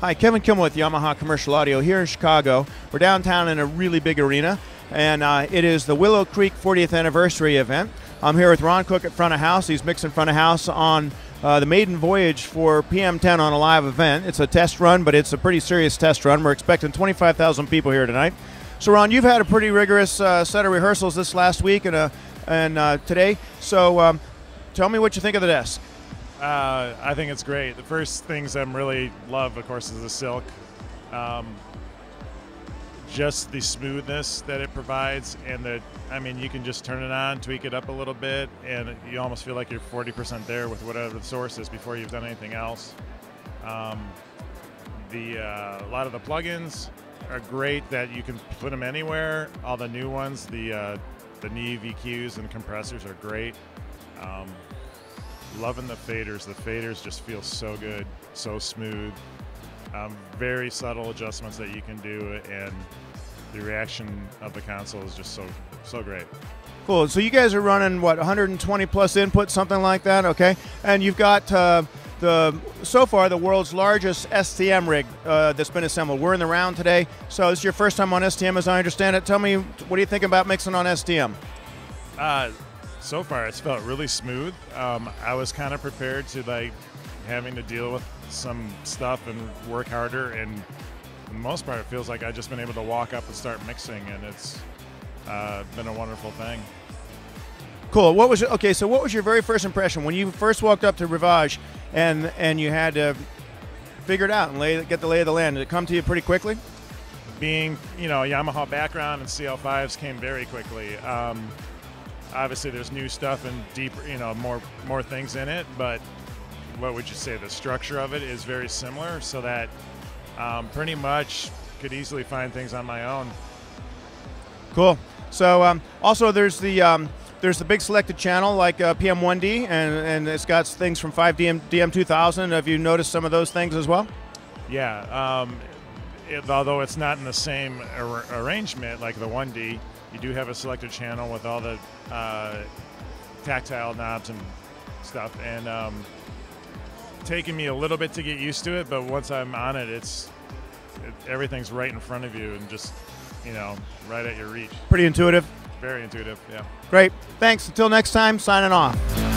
Hi, Kevin Kimmel with Yamaha Commercial Audio here in Chicago. We're downtown in a really big arena, and uh, it is the Willow Creek 40th anniversary event. I'm here with Ron Cook at front of house. He's mixing front of house on uh, the maiden voyage for PM10 on a live event. It's a test run, but it's a pretty serious test run. We're expecting 25,000 people here tonight. So, Ron, you've had a pretty rigorous uh, set of rehearsals this last week and, uh, and uh, today. So, um, tell me what you think of the desk. Uh, I think it's great. The first things I'm really love, of course, is the silk. Um, just the smoothness that it provides, and the I mean, you can just turn it on, tweak it up a little bit, and you almost feel like you're 40% there with whatever the source is before you've done anything else. Um, the uh, a lot of the plugins are great that you can put them anywhere. All the new ones, the uh, the Neve EQs and compressors are great. Um, loving the faders. The faders just feel so good, so smooth. Um, very subtle adjustments that you can do, and the reaction of the console is just so so great. Cool. So you guys are running what 120 plus input, something like that, okay? And you've got uh, the so far the world's largest STM rig uh, that's been assembled. We're in the round today, so this is your first time on STM, as I understand it. Tell me, what do you think about mixing on STM? Uh, so far it's felt really smooth. Um, I was kind of prepared to like having to deal with some stuff and work harder, and for the most part, it feels like I've just been able to walk up and start mixing, and it's uh, been a wonderful thing. Cool. What was okay? So, what was your very first impression when you first walked up to Rivage, and and you had to figure it out and lay get the lay of the land? Did it come to you pretty quickly? Being you know Yamaha background and CL5s came very quickly. Um, obviously there's new stuff and deeper, you know, more more things in it. But what would you say? The structure of it is very similar, so that um, pretty much could easily find things on my own. Cool. So um, also there's the um, there's the big selected channel like uh, PM1D, and, and it's got things from 5DM DM2000. Have you noticed some of those things as well? Yeah. Um, it, although it's not in the same ar- arrangement like the 1D, you do have a selected channel with all the uh, tactile knobs and stuff, and um, taking me a little bit to get used to it. But once I'm on it, it's it, everything's right in front of you and just you know right at your reach. Pretty intuitive. Very intuitive. Yeah. Great. Thanks. Until next time. Signing off.